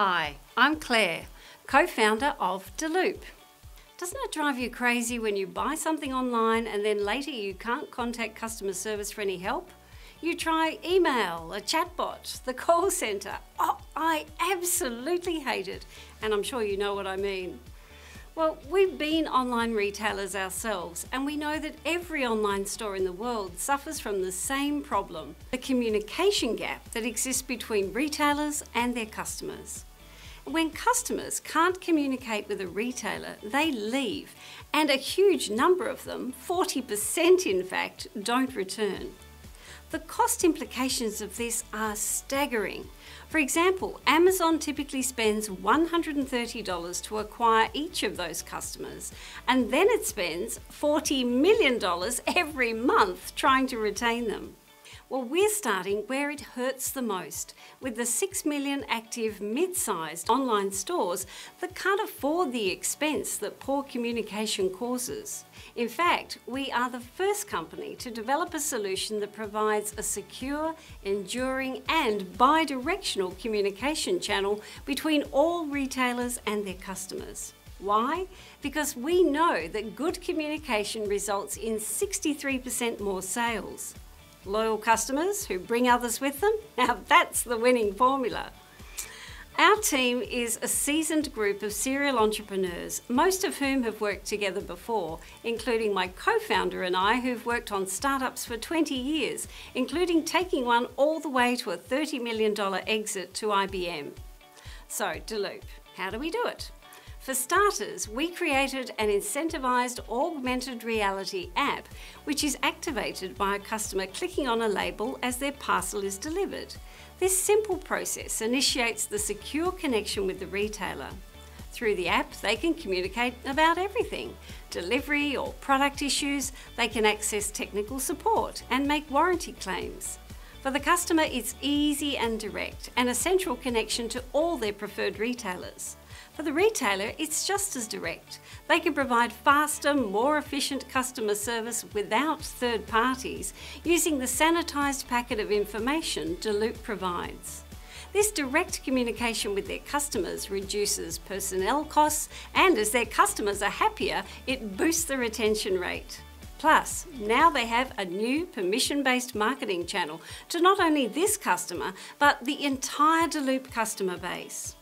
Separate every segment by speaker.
Speaker 1: Hi, I'm Claire, co founder of Delloop. Doesn't it drive you crazy when you buy something online and then later you can't contact customer service for any help? You try email, a chatbot, the call centre. Oh, I absolutely hate it, and I'm sure you know what I mean. Well, we've been online retailers ourselves, and we know that every online store in the world suffers from the same problem the communication gap that exists between retailers and their customers. When customers can't communicate with a retailer, they leave, and a huge number of them, 40% in fact, don't return. The cost implications of this are staggering. For example, Amazon typically spends $130 to acquire each of those customers, and then it spends $40 million every month trying to retain them. Well, we're starting where it hurts the most, with the 6 million active mid sized online stores that can't afford the expense that poor communication causes. In fact, we are the first company to develop a solution that provides a secure, enduring, and bi directional communication channel between all retailers and their customers. Why? Because we know that good communication results in 63% more sales. Loyal customers who bring others with them? Now that's the winning formula. Our team is a seasoned group of serial entrepreneurs, most of whom have worked together before, including my co founder and I, who've worked on startups for 20 years, including taking one all the way to a $30 million exit to IBM. So, Delloop, how do we do it? For starters, we created an incentivized augmented reality app, which is activated by a customer clicking on a label as their parcel is delivered. This simple process initiates the secure connection with the retailer. Through the app, they can communicate about everything delivery or product issues, they can access technical support and make warranty claims. For the customer, it's easy and direct and a central connection to all their preferred retailers. For the retailer, it's just as direct. They can provide faster, more efficient customer service without third parties using the sanitised packet of information Delloop provides. This direct communication with their customers reduces personnel costs, and as their customers are happier, it boosts the retention rate. Plus, now they have a new permission based marketing channel to not only this customer, but the entire Delloop customer base.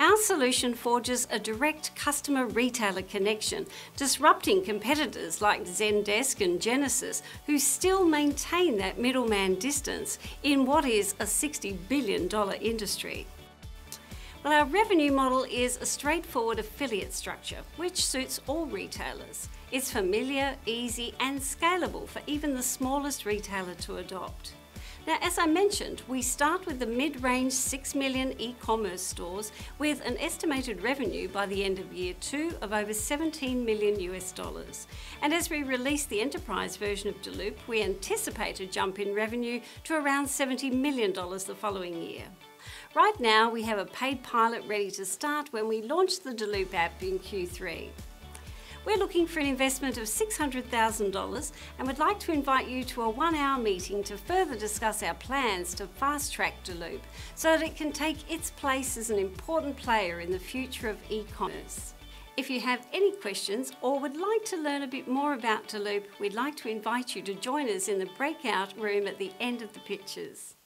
Speaker 1: Our solution forges a direct customer retailer connection, disrupting competitors like Zendesk and Genesys, who still maintain that middleman distance in what is a $60 billion industry. Well, our revenue model is a straightforward affiliate structure, which suits all retailers. It's familiar, easy, and scalable for even the smallest retailer to adopt. Now, as I mentioned, we start with the mid range 6 million e commerce stores with an estimated revenue by the end of year two of over 17 million US dollars. And as we release the enterprise version of Delloop, we anticipate a jump in revenue to around $70 million the following year. Right now, we have a paid pilot ready to start when we launch the Delloop app in Q3. We're looking for an investment of $600,000 and would like to invite you to a one hour meeting to further discuss our plans to fast track Delloop so that it can take its place as an important player in the future of e commerce. If you have any questions or would like to learn a bit more about Delloop, we'd like to invite you to join us in the breakout room at the end of the pictures.